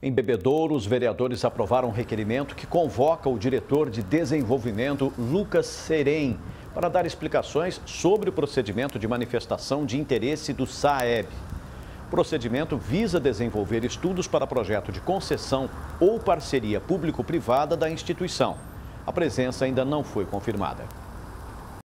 Em Bebedouro, os vereadores aprovaram um requerimento que convoca o diretor de desenvolvimento, Lucas Serem, para dar explicações sobre o procedimento de manifestação de interesse do SAEB. O procedimento visa desenvolver estudos para projeto de concessão ou parceria público-privada da instituição. A presença ainda não foi confirmada.